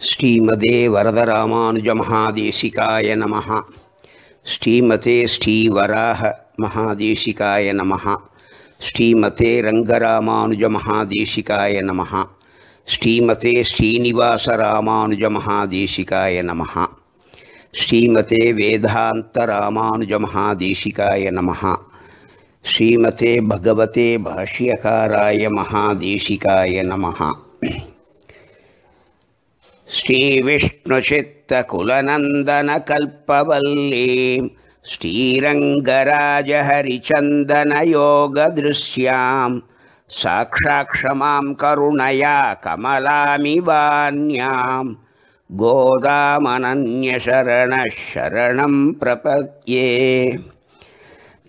ஸ்ரீமதே வரதராமானுஜமகாதேசிகாய நமः ஸ்ரீமதே ஸ்ரீவராக மகாதேசிகாய நமः ஸ்ரீமதே ரங்கராமானுஜமகாதேசிகாய நமः ஸ்ரீமதே ஸ்ரீனிவாசராமானுஜமகாதேசிகாய நமः ஸ்ரீமதே வேதாந்தராமானுஜமகாதேசிகாய நமः ஸ்ரீமதே பகவதே பாஷ்யகாராய மகாதேசிகாய நமः श्रीविष्णुचित्तकुलनन्दनकल्पवल्लीं श्रीरङ्गराजहरिचन्दनयोगदृश्यां साक्षाक्षमां करुणया कमलामिवान्यां गोदामनन्यशरणः शरणं प्रपद्ये।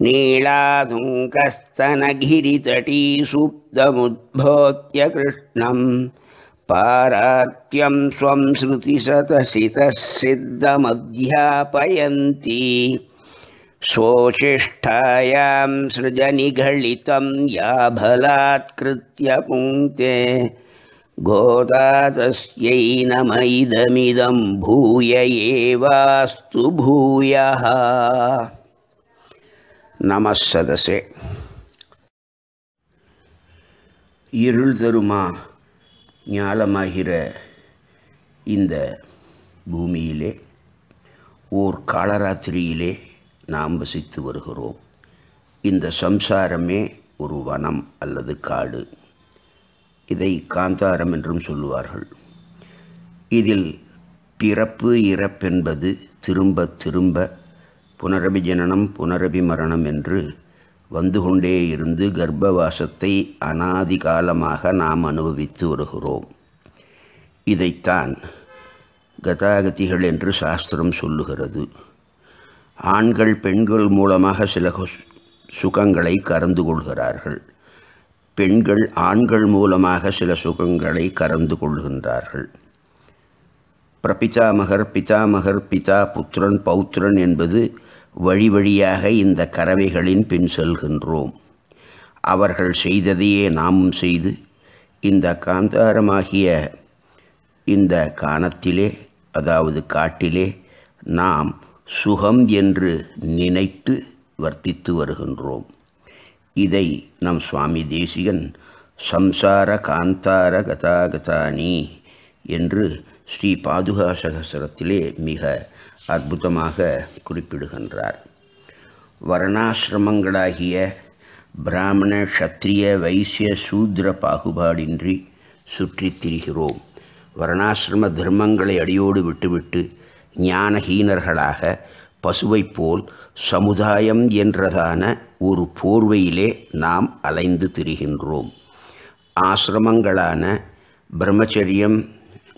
नीलाधुङ्कस्तनगिरितटीसुप्तमुद्भोत्य कृष्णम् पारात्यं स्वं श्रुतिशतसितः सिद्धमध्यापयन्ती स्वोचिष्ठायां सृजनिघलितं याभलात्कृत्य पुङ्क्ते गोदा तस्यै नम इदमिदं भूय एवास्तु भूयः नमः सदसे இருள் தருமா ஞாலமாகிற இந்த பூமியிலே ஓர் காலராத்திரியிலே நாம் வசித்து வருகிறோம். இந்த சம்சாரமே ஒரு வனம் அல்லது காடு. இதை காந்தாரம் என்றும் சொல்லுவார்கள். இதில் பிறப்பு இறப்பென்பது திரும்ப திரும்ப புனரபி ஜனனம் புனரபி மரணம் என்று வந்து கொண்டே இருந்து கர்ப்பவாசத்தை அனாதி காலமாக நாம் அனுபவித்து வருகிறோம். இதைத்தான் கதாகதிகள் என்று சாஸ்திரம் சொல்லுகிறது. ஆண்கள் பெண்கள் மூலமாக சில சுகங்களை கறந்து கொள்கிறார்கள். பெண்கள் ஆண்கள் மூலமாக சில சுகங்களை கறந்து கொள்கின்றார்கள். பிரபிதாமகர் பிதாமகர் பிதா புத்திரன் பௌத்திரன் என்பது வழி வழியாக இந்த கறவைகளின் பின் செல்கின்றோம். அவர்கள் செய்ததையே நாமும் செய்து இந்த காந்தாரமாகிய இந்த காணத்திலே அதாவது காட்டிலே நாம் சுகம் என்று நினைத்து வர்த்தித்து வருகின்றோம். இதை நம் சுவாமி தேசிகன் சம்சார காந்தார கதாகதானி என்று ஸ்ரீ பாதுகா சகசரத்திலே மிக அற்புதமாக குறிப்பிடுகின்றார். வர்ணாசிரமங்களாகிய பிராமண க்ஷத்ரிய வைசிய சூத்ர பாகுபாடின்றி சுற்றித் திரிகிறோம். வர்ணாசிரம தர்மங்களை அடியோடு விட்டுவிட்டு ஞானஹீனர்களாக பசுவைப் போல் சமுதாயம் என்றதான ஒரு போர்வையிலே நாம் அலைந்து திரிகின்றோம். ஆசிரமங்களான பிரம்மச்சரியம்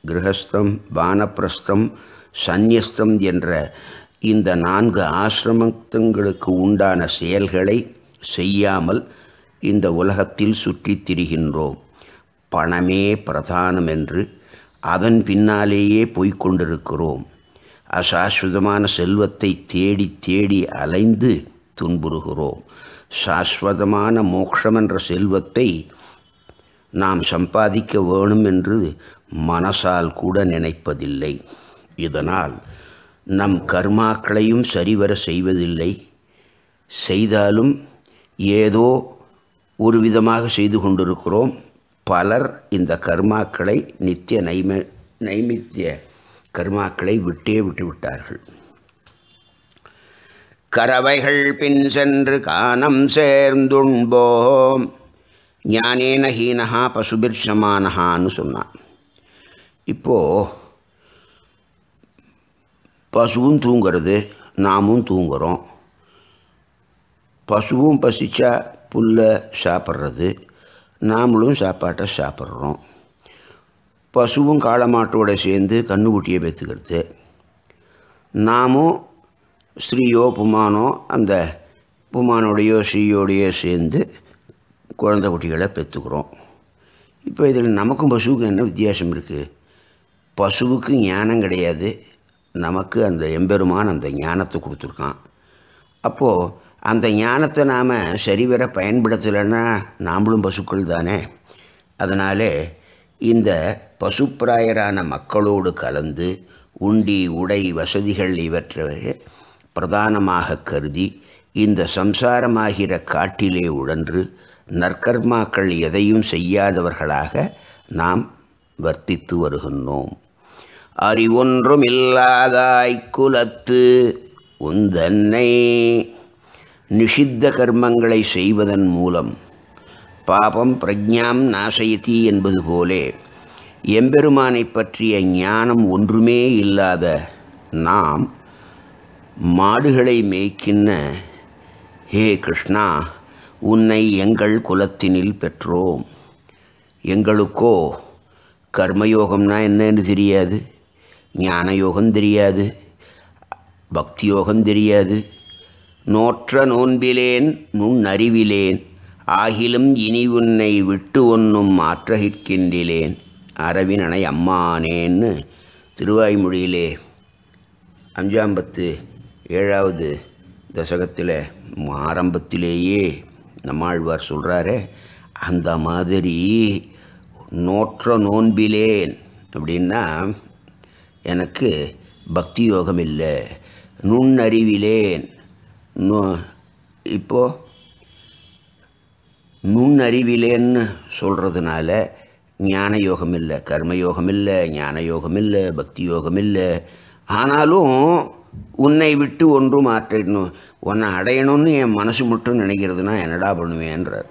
கிரகஸ்தம் வானப்பிரஸ்தம் சந்நியஸ்தம் என்ற இந்த நான்கு ஆசிரமத்தங்களுக்கு உண்டான செயல்களை செய்யாமல் இந்த உலகத்தில் சுற்றித் திரிகின்றோம். பணமே பிரதானம் என்று அதன் பின்னாலேயே போய்கொண்டிருக்கிறோம் அசாஸ்வதமான செல்வத்தை தேடி தேடி அலைந்து துன்புறுகிறோம். சாஸ்வதமான மோட்சம் என்ற செல்வத்தை நாம் சம்பாதிக்க வேணும் என்று மனசால் கூட நினைப்பதில்லை. இதனால் நம் கர்மாக்களையும் சரிவர செய்வதில்லை. செய்தாலும் ஏதோ ஒரு விதமாக செய்து கொண்டிருக்கிறோம். பலர் இந்த கர்மாக்களை நித்திய நைம நைமித்திய கர்மாக்களை விட்டே விட்டு விட்டார்கள் கறவைகள் பின் சென்று காணம் சேர்ந்துண்போம். ஞானேன ஹீனஹா பசுபிர்ஷமானஹான்னு சொன்னான். இப்போது பசுவும் தூங்கிறது நாமும் தூங்குகிறோம் பசுவும் பசிச்சா புல்லை சாப்பிட்றது நாமளும் சாப்பாட்டை சாப்பிட்றோம். பசுவும் காளமாட்டோட சேர்ந்து கண்ணுக்குட்டியை பெற்றுக்கிறது நாமும் ஸ்ரீயோ புமானோ அந்த புமானோடையோ ஸ்ரீயோடையோ சேர்ந்து குழந்தை குட்டிகளை பெற்றுக்கிறோம் இப்போ இதில் நமக்கும் பசுவுக்கும் என்ன வித்தியாசம் இருக்குது பசுவுக்கு ஞானம் கிடையாது நமக்கு அந்த எம்பெருமான் அந்த ஞானத்தை கொடுத்துருக்கான். அப்போது அந்த ஞானத்தை நாம் சரிவர பயன்படுத்தலைன்னா நாம்ளும் பசுக்கள் தானே? அதனாலே இந்த பசுப்பிராயரான மக்களோடு கலந்து உண்டி உடை வசதிகள் இவற்றை பிரதானமாக கருதி இந்த சம்சாரமாகிற காட்டிலே உழன்று நற்கர்மாக்கள் எதையும் செய்யாதவர்களாக நாம் வர்த்தித்து வருகின்றோம். அறிவொன்றும் இல்லாதாய் குலத்து உந்தன்னை நிஷித்த கர்மங்களை செய்வதன் மூலம். பாபம் பிரஜாம் நாசயதி என்பது போலே எம்பெருமானை பற்றிய ஞானம் ஒன்றுமே இல்லாத நாம் மாடுகளை மேய்க்கின்ற ஹே கிருஷ்ணா உன்னை எங்கள் குலத்தினில் பெற்றோம். எங்களுக்கோ கர்மயோகம்னா என்னன்னு தெரியாது. ஞான யோகம் தெரியாது பக்தி யோகம் தெரியாது. நோற்ற நோன்பிலேன் நுண்ணறிவிலேன் ஆகிலும் இனி உன்னை விட்டு ஒன்னும் மாற்றகிற்கின்றிலேன். அரவினனை அம்மானேன்னு திருவாய்மொழியிலே அஞ்சாம்பத்து ஏழாவது தசகத்தில் ஆரம்பத்திலேயே நம்மாழ்வார் சொல்கிறாரே அந்த மாதிரி நோற்ற நோன்பிலேன் அப்படின்னா எனக்கு பக்தி யோகம் இல்லை நுண்ணறிவிலேன். நு இப்போது நுண்ணறிவிலேன்னு சொல்கிறதுனால ஞான யோகம் இல்லை கர்மயோகம் இல்லை ஞான யோகம் இல்லை பக்தி யோகம் இல்லை ஆனாலும் உன்னை விட்டு ஒன்றும் மாற்றிடணும் உன்னை அடையணும்னு என் மனசு மட்டும் நினைக்கிறதுனா என்னடா பண்ணுவேன்றார்.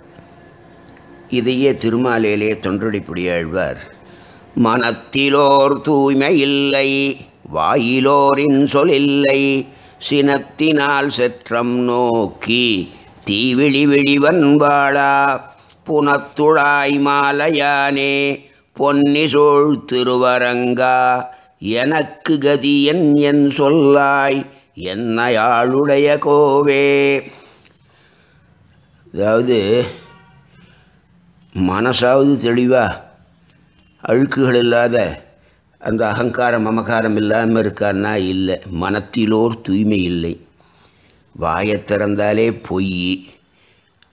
இதையே திருமாலையிலே தொன்றடிப்படியாழ்வார் மனத்திலோர் தூய்மை இல்லை வாயிலோரின் சொல் சினத்தினால் செற்றம் நோக்கி தீவிழி விழிவன் வாழா. புனத்துழாய் மாலையானே பொன்னி சோழ் திருவரங்கா. எனக்கு கதியன் என் சொல்லாய் என்னையாளுடைய கோவே. அதாவது மனசாவது தெளிவா அழுக்குகள் இல்லாத அந்த அகங்காரம் மமகாரம் இல்லாமல் இருக்கான்னா இல்லை. மனத்திலோர் தூய்மை இல்லை. வாயை திறந்தாலே பொய்.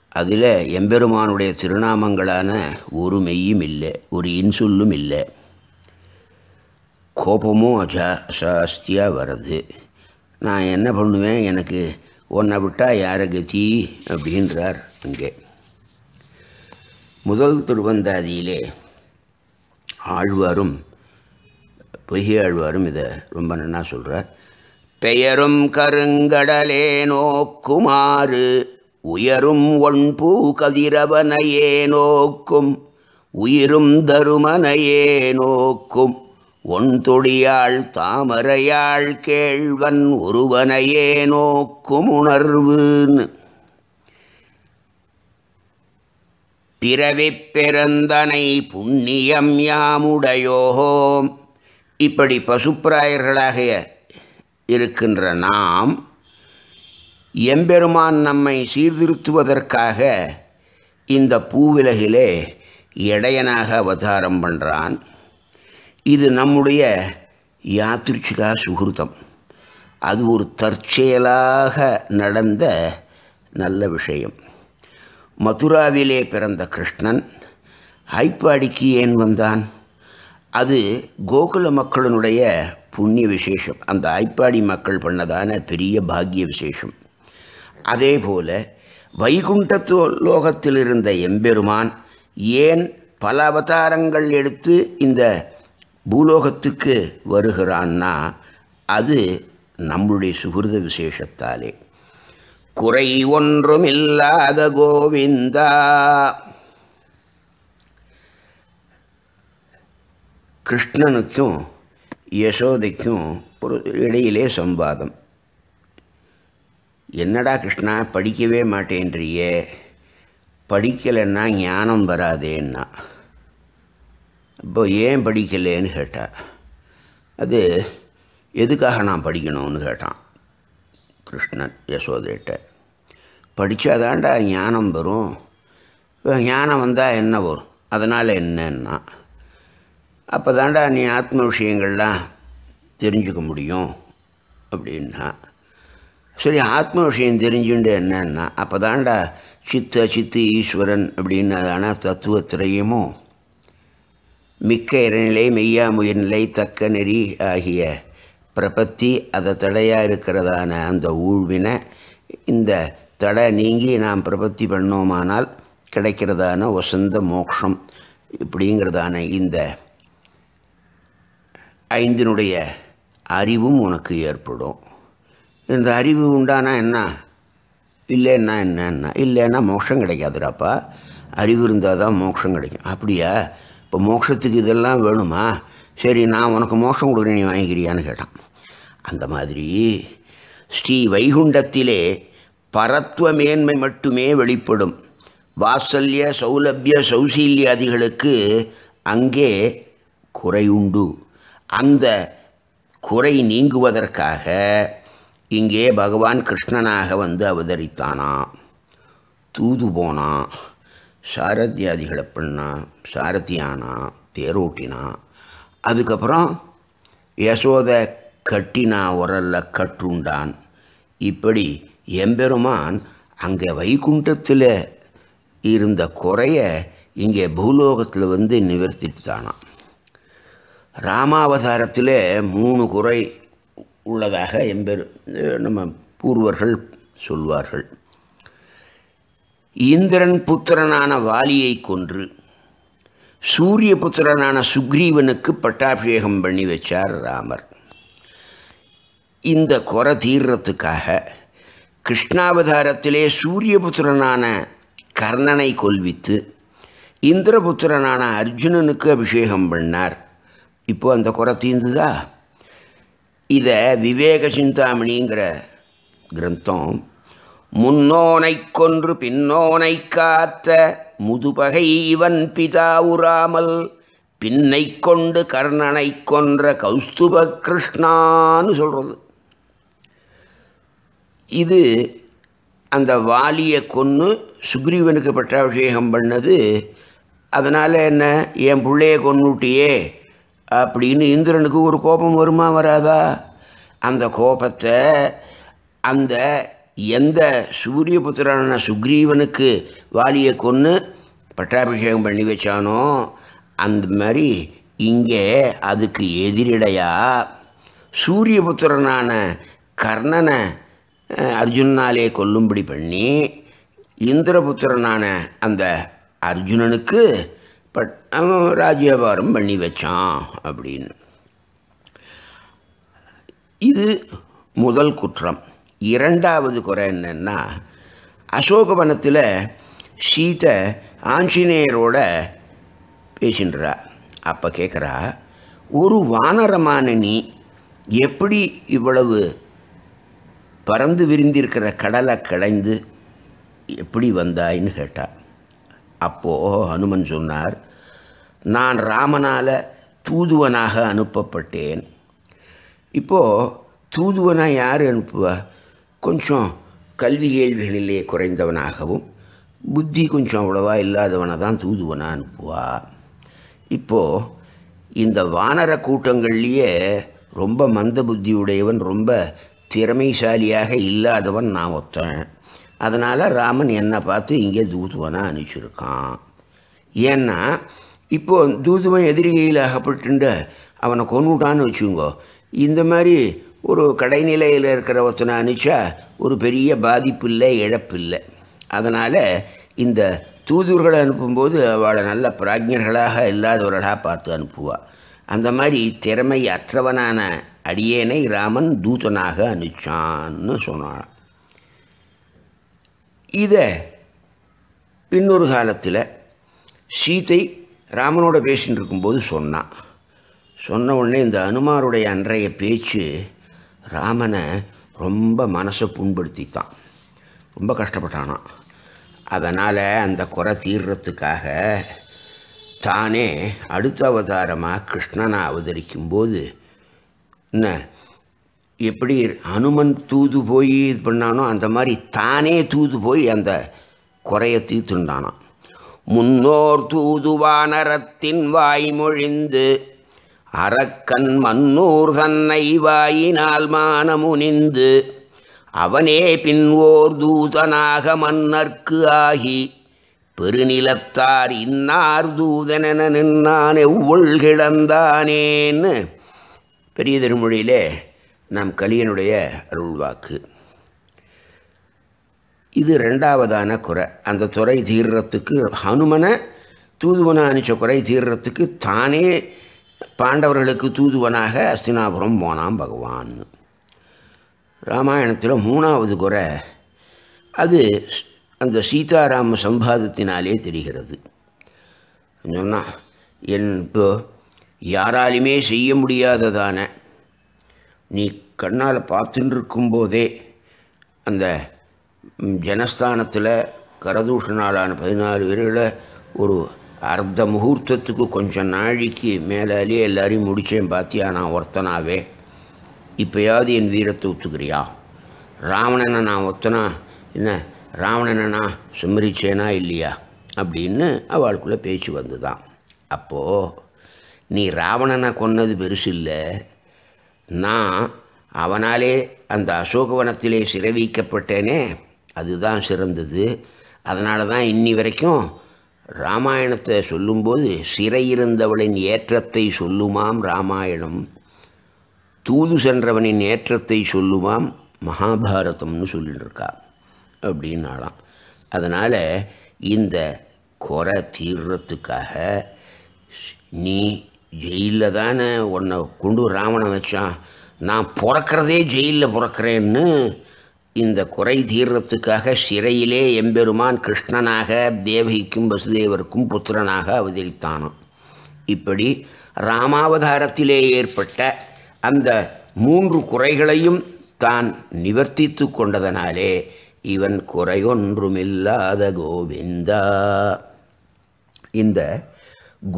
அதில் எம்பெருமானுடைய திருநாமங்களான ஒரு மெய்யும் இல்லை ஒரு இன்சொல்லும் இல்லை. கோபமும் அஜா ஜாஸ்தியாக வருது நான் என்ன பண்ணுவேன்? எனக்கு ஒன்றை விட்டால் யாரை கத்தி அப்படின்றார் இங்கே முதல் திருவந்தாதியிலே ஆழ்வாரும் பொய்யாழ்வாரும் இதை ரொம்ப நன்னா சொல்கிறார் பெயரும் கருங்கடலே நோக்குமாறு உயரும் ஒன்பூ கதிரவனையே நோக்கும் உயிரும் தருமனையே நோக்கும் ஒன் தொடியாள் தாமரையாள் கேழ்வன் ஒருவனையே நோக்கும் உணர்வுன்னு. பிறவிப் பெருந்தனை புண்ணியம் யாமுடையோம் இப்படி பசுப்பிராயர்களாக இருக்கின்ற நாம் எம்பெருமான் நம்மை சீர்திருத்துவதற்காக இந்த பூவிலகிலே இடையனாக அவதாரம் பண்ணுறான் இது நம்முடைய யாத்ரிச்சிகா சுகிருதம். அது ஒரு தற்செயலாக நடந்த நல்ல விஷயம். மதுராவிலே பிறந்த கிருஷ்ணன் ஹைப்பாடிக்கு ஏன் வந்தான்? அது கோகுல மக்களினுடைய புண்ணிய விசேஷம். அந்த ஐப்பாடி மக்கள் பண்ணதான பெரிய பாக்கிய விசேஷம். அதே போல வைகுண்டத்து லோகத்தில் இருந்த எம்பெருமான் ஏன் பல அவதாரங்கள் எடுத்து இந்த பூலோகத்துக்கு வருகிறான்னா அது நம்முடைய சுகிருத விசேஷத்தாலே. குறை ஒன்றுமில்லாத கோவிந்தா. கிருஷ்ணனுக்கும் யசோதைக்கும் ஒரு இடையிலே சம்பாதம். என்னடா கிருஷ்ணா படிக்கவே மாட்டேன்றியே. படிக்கலைன்னா ஞானம் வராதேன்னா. இப்போ ஏன் படிக்கலேன்னு கேட்டா அது எதுக்காக நான் படிக்கணும்னு கேட்டான். கிருஷ்ணன் யசோதைகிட்ட படித்தாதாண்டா ஞானம் வரும். ஞானம் வந்தால் என்ன வரும்? அதனால் என்னன்னா அப்போ தாண்டா நீ ஆத்ம விஷயங்கள்லாம் தெரிஞ்சுக்க முடியும். அப்படின்னா சரி ஆத்ம விஷயம் தெரிஞ்சுண்டு என்னன்னா அப்போ தாண்டா சித்த சித்து ஈஸ்வரன் அப்படின்னதான தத்துவத்திரையமும் மிக்க மிக்க மெய்யா மெய்யாமுயர்நிலை தக்க நெறி ஆகிய பிரபத்தி அதை தடையாக இருக்கிறதான அந்த ஊழ்வினை இந்த தடை நீங்கி நாம் பிரபத்தி பண்ணோமானால் கிடைக்கிறதான வசந்த மோக்ஷம் இப்படிங்கிறதான இந்த ஐந்தினுடைய அறிவும் உனக்கு ஏற்படும். இந்த அறிவு உண்டானா என்ன? இல்லைன்னா என்னன்னா? இல்லைன்னா மோட்சம் கிடைக்காதுடாப்பா. அறிவு இருந்தால் தான் மோட்சம் கிடைக்கும். அப்படியா? இப்போ மோட்சத்துக்கு இதெல்லாம் வேணுமா? சரி நான் உனக்கு மோட்சம் கொடுக்குறேன் நீ வாங்கிக்கிறியான்னு கேட்டான். அந்த மாதிரி ஸ்ரீ வைகுண்டத்திலே பரத்துவ மேன்மை மட்டுமே வெளிப்படும். வாத்சல்ய சௌலபிய சௌசீல்யாதிகளுக்கு அங்கே குறையுண்டு அந்த குறை நீங்குவதற்காக இங்கே பகவான் கிருஷ்ணனாக வந்து அவதரித்தானாம் தூது போனான் சாரத்தியாதிகளை பண்ணா சாரத்தியானா தேரோட்டினா. அதுக்கப்புறம் யசோத கட்டினா உரல்ல கட்டுண்டான். இப்படி எம்பெருமான் அங்கே வைகுண்டத்தில் இருந்த குறைய இங்கே பூலோகத்தில் வந்து நிவர்த்தித்தானாம் ராமாவதாரத்தில் மூணு குறை உள்ளதாக எம்பெரு நம்ம பூர்வர்கள் சொல்வார்கள். இந்திரன் புத்திரனான வாலியை கொன்று சூரிய புத்திரனான சுக்ரீவனுக்கு பட்டாபிஷேகம் பண்ணி வச்சார் ராமர். இந்த குறை தீர்றத்துக்காக கிருஷ்ணாவதாரத்திலே சூரியபுத்திரனான கர்ணனை கொல்வித்து இந்திரபுத்திரனான அர்ஜுனனுக்கு அபிஷேகம் பண்ணார். இப்போ அந்த குறை தீர்ந்துதா இதை விவேக சிந்தாமணிங்கிற கிரந்தம் முன்னோனை கொன்று பின்னோனை காத்த முதுபகை இவன் பிதா உறாமல் பின்னை கொண்டு கர்ணனை கொன்ற கௌஸ்துப கிருஷ்ணான்னு சொல்கிறது இது அந்த வாலியை கொன்று சுக்ரீவனுக்கு பட்டாபிஷேகம் பண்ணது. அதனால் என்ன? என் பிள்ளைய கொன்னுட்டியே அப்படின்னு இந்திரனுக்கு ஒரு கோபம் வருமா வராதா? அந்த கோபத்தை அந்த எந்த சூரியபுத்திரனான சுக்ரீவனுக்கு வாலியை கொன்று பட்டாபிஷேகம் பண்ணி வச்சானோ அந்த மாதிரி இங்கே அதுக்கு எதிரிடையா? சூரியபுத்திரனான கர்ணனை அர்ஜுனாலே கொல்லும்படி பண்ணி இந்திரபுத்திரனான அந்த அர்ஜுனனுக்கு பட் அவன் ராஜ்யபாரம் பண்ணி வச்சான் அப்படின்னு. இது முதல் குற்றம். இரண்டாவது குறை என்னென்னா அசோகவனத்தில் சீதை ஆஞ்சநேயரோட பேசின்றா. அப்போ கேட்குறா ஒரு வானரமான நீ எப்படி இவ்வளவு பறந்து விரிந்திருக்கிற கடலை களைந்து எப்படி வந்தாயின்னு கேட்டார் அப்போது ஹனுமன் சொன்னார் நான் ராமனால் தூதுவனாக அனுப்பப்பட்டேன். இப்போது தூதுவனாக யார் அனுப்புவா? கொஞ்சம் கல்வி கேள்விகளிலே குறைந்தவனாகவும் புத்தி கொஞ்சம் அவ்வளவா இல்லாதவனை தான் தூதுவனாக அனுப்புவா. இப்போது இந்த வானர கூட்டங்கள்லேயே ரொம்ப மந்த புத்தியுடையவன் ரொம்ப திறமைசாலியாக இல்லாதவன் நான் ஒத்தன் அதனால் ராமன் என்னை பார்த்து இங்கே தூதுவனாக அனுப்பிச்சிருக்கான். ஏன்னா இப்போ தூதுவன் எதிரிகையில் அகப்பட்டுண்டு அவனை கொண்டுட்டான்னு வச்சுங்கோ இந்த மாதிரி ஒரு கடைநிலையில் இருக்கிற ஒருத்தனை அனுப்பிச்சா ஒரு பெரிய பாதிப்பு இல்லை இழப்பு இல்லை அதனால் இந்த தூதுவர்களை அனுப்பும்போது அவளை நல்ல பிராஜ்ஞர்களாக இல்லாதவர்களாக பார்த்து அனுப்புவாள் அந்த மாதிரி திறமை அற்றவனான அடியேனை ராமன் தூதனாக அனுப்பிச்சான்னு சொன்னான் இதை பின்னொரு காலத்தில் சீதை ராமனோட பேசின்னு இருக்கும்போது சொன்னான் சொன்ன உடனே இந்த அனுமாருடைய அன்றைய பேச்சு ராமனை ரொம்ப மனசை புண்படுத்தித்தான். ரொம்ப கஷ்டப்பட்டானான் அதனால் அந்த குறை தீர்றதுக்காக தானே அடுத்த அவதாரமாக கிருஷ்ணனை அவதரிக்கும்போது? என்ன எப்படி அனுமன் தூது போய் இது பண்ணானோ அந்த மாதிரி தானே தூது போய் அந்த குறைய தீர்த்துண்டானான் முன்னோர் தூதுவானரத்தின் வாய்மொழிந்து அரக்கன் மன்னூர் தன்னை வாயினால் மானமுனிந்து அவனே பின் ஓர் தூதனாக மன்னர்க்கு ஆகி பெருநிலத்தார் இன்னார் தூதனென நின்னான் எவ்வள் கிடந்தானேன்னு. பெரிய திருமொழியிலே நாம் கலியனுடைய அருள்வாக்கு. இது ரெண்டாவதான குறை. அந்த துறை தீர்றத்துக்கு ஹனுமனை தூதுவனை அனுச்ச குறை தீர்றத்துக்கு தானே பாண்டவர்களுக்கு தூதுவனாக அஸ்தினாபுரம் போனான் பகவான். ராமாயணத்தில் மூணாவது குறை. அது அந்த சீதாராம சம்பாதத்தினாலே தெரிகிறது. சொன்னால் என் இப்போ யாராலுமே செய்ய முடியாததான நீ கண்ணால் பார்த்துட்டு இருக்கும்போதே அந்த ஜனஸ்தானத்தில் கரதூஷனாலான பதினாலு பேர்களை ஒரு அர்த்த முகூர்த்தத்துக்கு கொஞ்சம் நாழிக்கு மேலாலே எல்லாரையும் முடித்தேன் பார்த்தியா நான் ஒருத்தனாவே? இப்போயாவது என் வீரத்தை ஒத்துக்கிறியா? ராவணனை நான் ஒத்தனா என்ன? ராவணனா சுமரிச்சேனா இல்லையா? அப்படின்னு அவளுக்குள்ளே பேச்சு வந்துதான். அப்போது நீ ராவணனை கொன்னது பெருசு இல்லை. நான் அவனாலே அந்த அசோகவனத்திலே சிறை வைக்கப்பட்டேனே அதுதான் சிறந்தது. அதனால தான் இன்னி வரைக்கும் ராமாயணத்தை சொல்லும்போது சிறையிருந்தவளின் ஏற்றத்தை சொல்லுமாம் ராமாயணம். தூது சென்றவனின் ஏற்றத்தை சொல்லுமாம் மகாபாரதம்னு சொல்லிட்டு இருக்கா அப்படின்னாலாம் அதனால் இந்த குறை தீர்றத்துக்காக நீ ஜெயிலில் தானே உன்னை கொண்டு ராவணன் வச்சான். நான் பிறக்கிறதே ஜெயிலில் பிறக்கிறேன்னு இந்த குறை தீர்றத்துக்காக சிறையிலே எம்பெருமான் கிருஷ்ணனாக தேவகிக்கும் வசுதேவருக்கும் புத்திரனாக அவதரித்தானாம். இப்படி ராமாவதாரத்திலே ஏற்பட்ட அந்த மூன்று குறைகளையும் தான் நிவர்த்தித்து கொண்டதனாலே இவன் குறையொன்றுமில்லாத கோவிந்தா. இந்த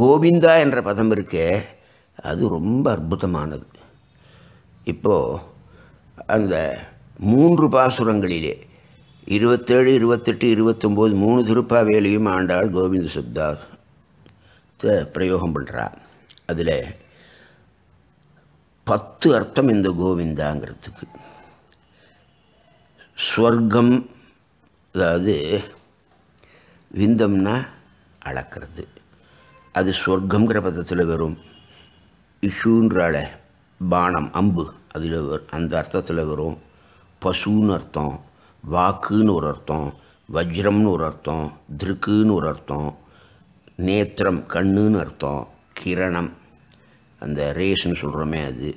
கோவிந்தா என்ற பதம் இருக்கே அது ரொம்ப அற்புதமானது. இப்போது அந்த மூன்று பாசுரங்களிலே இருபத்தேழு இருபத்தெட்டு இருபத்தொம்போது மூணு திருப்பாவேலையும் ஆண்டாள் கோவிந்த சப்தா பிரயோகம் பண்ணுறா அதில் பத்து அர்த்தம் இந்த கோவிந்தாங்கிறதுக்கு. ஸ்வர்க்கம் அதாவது விந்தம்னா அளக்கிறது. அது ஸ்வர்க்கங்கிற பதத்தில் வரும். இஷுன்றால பானம் அம்பு அதில் வரும் அந்த அர்த்தத்தில் வரும். பசுன்னு அர்த்தம் வாக்குன்னு ஒரு அர்த்தம் வஜ்ரம்னு ஒரு அர்த்தம் திருக்குன்னு ஒரு அர்த்தம் நேத்திரம் கண்ணுன்னு அர்த்தம் கிரணம் அந்த ரேஸ்ன்னு சொல்கிறோமே அது.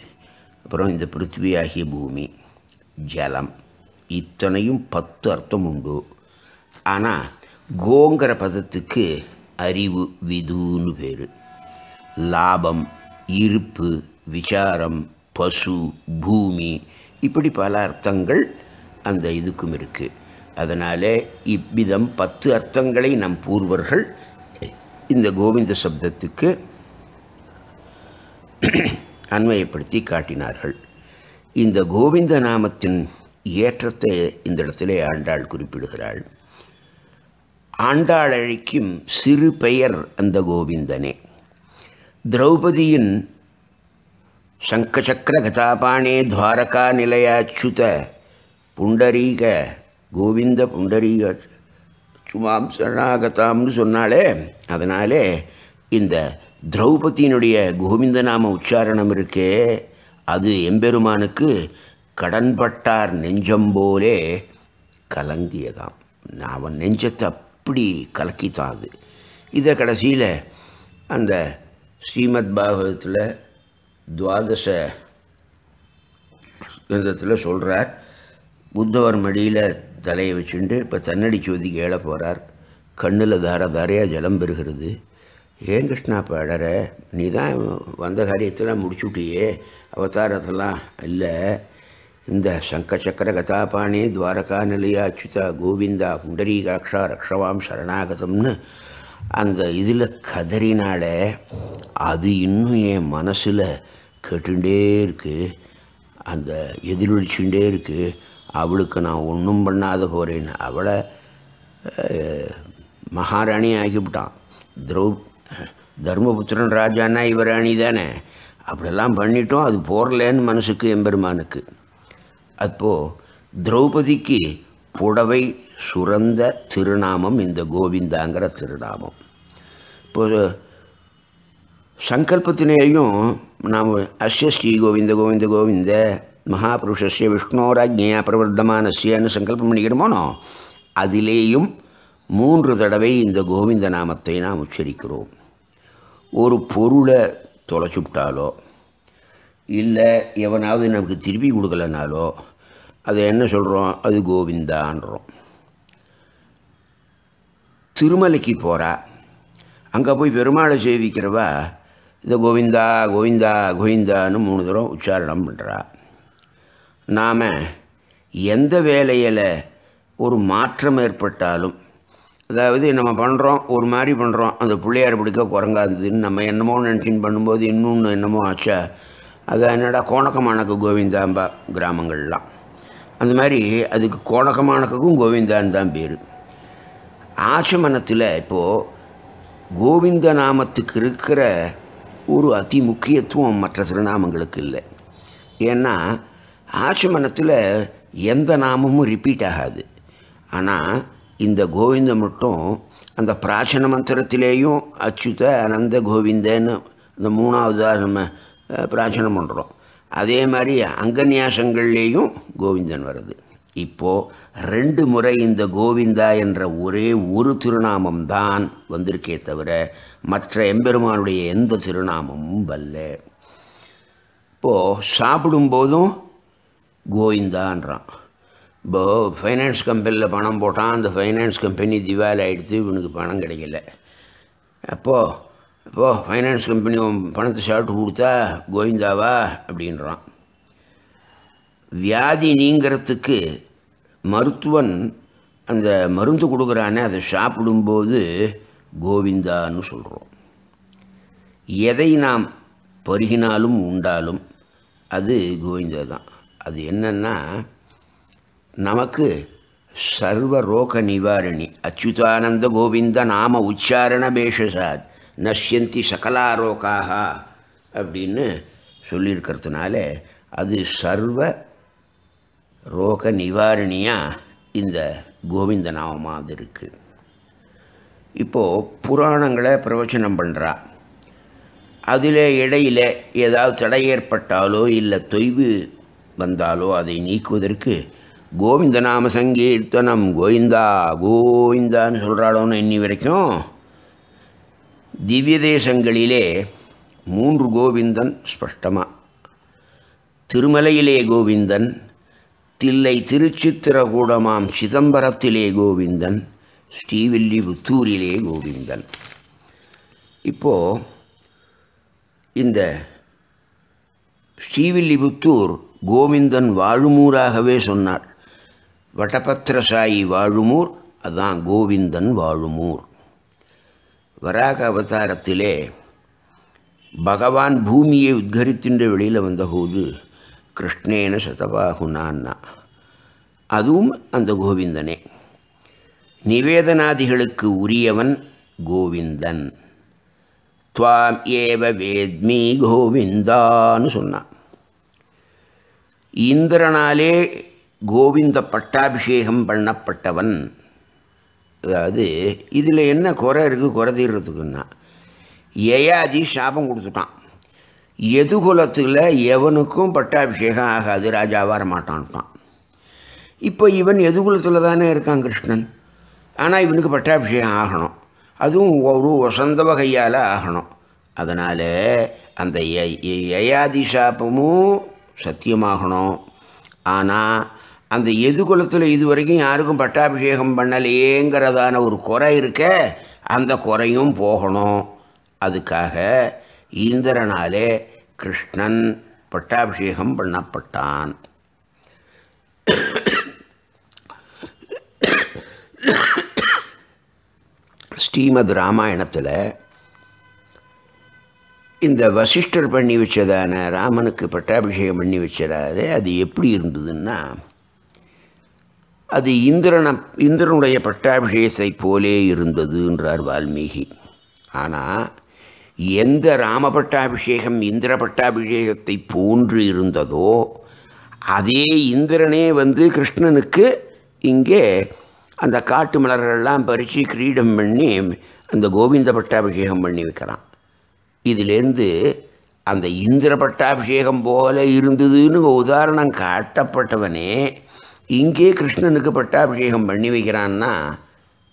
அப்புறம் இந்த பிருத்திவியாகிய பூமி ஜலம். இத்தனையும் பத்து அர்த்தம் உண்டு. ஆனால் கோங்கிற பதத்துக்கு அறிவு விதுன்னு பேர். லாபம் இருப்பு விசாரம் பசு பூமி இப்படி பல அர்த்தங்கள் அந்த இதுக்கும் இருக்குது அதனால் இவ்விதம் பத்து அர்த்தங்களை நம் பூர்வர்கள் இந்த கோவிந்த சப்தத்துக்கு அன்வயப்படுத்தி காட்டினார்கள். இந்த கோவிந்த நாமத்தின் ஏற்றத்தை இந்த இடத்திலே ஆண்டாள் குறிப்பிடுகிறாள். ஆண்டாள் அழைக்கும் சிறு பெயர் அந்த கோவிந்தனே. திரௌபதியின் சங்கசக்கர கதாபாணே துவாரகா நிலையாச்சுத புண்டரீக கோவிந்த புண்டரீக சுமாம் சரணாகதாம்னு சொன்னாலே அதனாலே இந்த திரௌபதியினுடைய கோவிந்த நாம உச்சாரணம் இருக்கே அது எம்பெருமானுக்கு கடன்பட்டார் நெஞ்சம் போலே கலங்கியதாம். அவன் நெஞ்சத்தை அப்படி கலக்கித்தான் அது. இதை கடைசியில் அந்த ஸ்ரீமத் பாகவதத்தில் துவாதச கிரந்தத்தில் சொல்கிறார் புத்தவர் மடியில் தலையை வச்சுட்டு இப்போ தன்னடி சோதிக்கு ஏழ போகிறார் கண்ணில் தார தாரையாக ஜலம் பெறுகிறது. ஏன் கிருஷ்ணா பாடற நீ தான் வந்த காரியத்தெல்லாம் முடிச்சுட்டியே. அவதாரத்தெல்லாம் இல்லை. இந்த சங்க சக்கர கதாபாணி துவாரகா நிலையா அச்சுதா கோவிந்தா புண்டரீகாட்சா ரக்ஷவாம் சரணாகதம்னு அந்த இதில் கதறினால அது இன்னும் என் மனசில் கேட்டுண்டே இருக்குது அந்த எதிரொலிச்சுட்டே இருக்குது அவளுக்கு நான் ஒன்றும் பண்ணாத போகிறேன் அவளை மகாராணி ஆகிவிட்டான். திரௌ தர்மபுத்திரன் ராஜான்னா இவராணி தானே. அப்படியெல்லாம் பண்ணிட்டோம் அது போரலன்னு மனசுக்கு எம்பெருமானுக்கு. அப்போது திரௌபதிக்கு புடவை சுரந்த திருநாமம் இந்த கோவிந்தாங்கிற திருநாமம். இப்போது சங்கல்பத்திலேயும் நாம் அஸ்ய ஸ்ரீ கோவிந்த கோவிந்த கோவிந்த மகாபுருஷஸ்ய விஷ்ணோராஜ்யா பிரவர்த்தமானஸ்யன்னு சங்கல்பம் பண்ணிக்கிறோமோனோ அதிலேயும் மூன்று தடவை இந்த கோவிந்த நாமத்தை நாம் உச்சரிக்கிறோம். ஒரு பொருளை தொலைச்சுட்டாலோ இல்லை எவனாவது நமக்கு திருப்பி கொடுக்கலனாலோ அதை என்ன சொல்கிறோம் அது கோவிந்தான்றோம். திருமலைக்கு போகிறா அங்கே போய் பெருமாளை சேவிக்கிறவா இந்த கோவிந்தா கோவிந்தா கோவிந்தான்னு மூணு தூரம் உச்சாரணம் பண்ணுறா நாம் எந்த வேலையில் ஒரு மாற்றம் ஏற்பட்டாலும் அதாவது நம்ம பண்ணுறோம் ஒரு மாதிரி பண்ணுறோம் அந்த பிள்ளையார் பிடிக்க குரங்காதுன்னு நம்ம என்னமோ நினச்சின்னு பண்ணும்போது இன்னொன்று என்னமோ ஆச்சா அது என்னடா கோணக்கமானக்கு கோவிந்தாம்பா கிராமங்கள்லாம். அந்த மாதிரி அதுக்கு கோணகமானக்கும் கோவிந்தான்னு தான் பேர். ஆசமனத்தில் இப்போது கோவிந்த நாமத்துக்கு இருக்கிற ஒரு அதி முக்கியத்துவம் மற்ற திருநாமங்களுக்கு இல்லை. ஏன்னா ஆசமனத்தில் எந்த நாமமும் ரிப்பீட் ஆகாது. ஆனால் இந்த கோவிந்தம் மட்டும் அந்த பிராச்சன மந்திரத்திலேயும் அச்சுத அனந்த கோவிந்தன்னு இந்த மூணாவதாக நம்ம பிராச்சனம் பண்ணுறோம் அதே மாதிரி அங்கன்யாசங்கள்லேயும் கோவிந்தன் வருது. இப்போது ரெண்டு முறை இந்த கோவிந்தா என்ற ஒரே ஒரு திருநாமம் தான் வந்திருக்கே தவிர மற்ற எம்பெருமானுடைய எந்த திருநாமமும் வல்ல. இப்போது சாப்பிடும்போதும் கோவிந்தான்றான். இப்போ ஃபைனான்ஸ் கம்பெனியில் பணம் போட்டான் அந்த ஃபைனான்ஸ் கம்பெனி திவாலி ஆகிடுத்து இவனுக்கு பணம் கிடைக்கல. அப்போது இப்போது ஃபைனான்ஸ் கம்பெனி பணத்தை சாப்பிட்டு கொடுத்தா கோவிந்தாவா? அப்படின்றான். வியாதி நீங்கிறதுக்கு மருத்துவன் அந்த மருந்து கொடுக்குறானே அதை சாப்பிடும்போது கோவிந்தான்னு சொல்கிறோம் எதை நாம் பருகினாலும் உண்டாலும் அது கோவிந்தா தான் அது என்னென்னா நமக்கு சர்வ ரோக நிவாரணி அச்சுதானந்த கோவிந்த நாம உச்சாரண பேஷசாத் நஷ்யந்தி சகலாரோக்காக அப்படின்னு சொல்லியிருக்கிறதுனால அது சர்வ ரோக நிவாரணியாக இந்த கோவிந்த நாமமாக இருக்குது இப்போது புராணங்களை பிரவச்சனம் பண்ணுறா அதில் இடையில ஏதாவது தடை ஏற்பட்டாலோ இல்லை தொய்வு வந்தாலோ அதை நீக்குவதற்கு கோவிந்த நாம சங்கீர்த்தனம் கோவிந்தா கோவிந்தான்னு சொல்கிறாளோன்னு இன்னி வரைக்கும் திவ்ய தேசங்களிலே மூன்று கோவிந்தன் ஸ்பஷ்டமாக திருமலையிலே கோவிந்தன் தில்லை திருச்சித்திரகூடமாம் சிதம்பரத்திலே கோவிந்தன் ஸ்ரீவில்லிபுத்தூரிலே கோவிந்தன். இப்போது இந்த ஸ்ரீவில்லிபுத்தூர் கோவிந்தன் வாழுமூராகவே சொன்னார். வட்டபத்திரசாயி வாழுமூர் அதான் கோவிந்தன் வாழுமூர். வராக அவதாரத்திலே பகவான் பூமியை உத்கரித்தின்ற வெளியில் வந்தபோது கிருஷ்ணேன சதபாகுனான்னா அதுவும் அந்த கோவிந்தனே. நிவேதனாதிகளுக்கு உரியவன் கோவிந்தன். துவாம் ஏவ வேத்மி கோவிந்தான்னு சொன்னான். இந்திரனாலே கோவிந்த பட்டாபிஷேகம் பண்ணப்பட்டவன் அதாவது இதில் என்ன குறை இருக்குது குறை தீர்றதுக்குன்னா யயாதி சாபம் கொடுத்துட்டான். எதுகுலத்தில் எவனுக்கும் பட்டாபிஷேகம் ஆகாது ராஜாவாக வரமாட்டான்ட்டான். இப்போ இவன் எதுகுலத்தில் தானே இருக்கான் கிருஷ்ணன்? ஆனால் இவனுக்கு பட்டாபிஷேகம் ஆகணும். அதுவும் ஒரு வசந்த வகையால் ஆகணும். அதனால் அந்த ய- யயாதி சாபமும் சத்தியமாகணும். ஆனால் அந்த எதுகுலத்தில் இது வரைக்கும் யாருக்கும் பட்டாபிஷேகம் பண்ணலையேங்கிறதான ஒரு குறை இருக்க அந்த குறையும் போகணும். அதுக்காக இந்திரனாலே கிருஷ்ணன் பட்டாபிஷேகம் பண்ணப்பட்டான். ஸ்ரீமத் ராமாயணத்தில் இந்த வசிஷ்டர் பண்ணி வச்சதான ராமனுக்கு பட்டாபிஷேகம் பண்ணி வச்சதாரு அது எப்படி இருந்ததுன்னா அது இந்திரன இந்திரனுடைய பட்டாபிஷேகத்தை போலே இருந்ததுன்றார் வால்மீகி. ஆனால் எந்த ராம பட்டாபிஷேகம் இந்திர பட்டாபிஷேகத்தை போன்று இருந்ததோ அதே இந்திரனே வந்து கிருஷ்ணனுக்கு இங்கே அந்த காட்டு மலர்களெல்லாம் பறித்து கிரீடம் பண்ணி அந்த கோவிந்த பட்டாபிஷேகம் பண்ணி வைக்கிறான் இதிலேருந்து அந்த இந்திர பட்டாபிஷேகம் போல இருந்ததுன்னு உதாரணம் காட்டப்பட்டவனே இங்கே கிருஷ்ணனுக்கு பட்டாபிஷேகம் பண்ணி வைக்கிறான்னா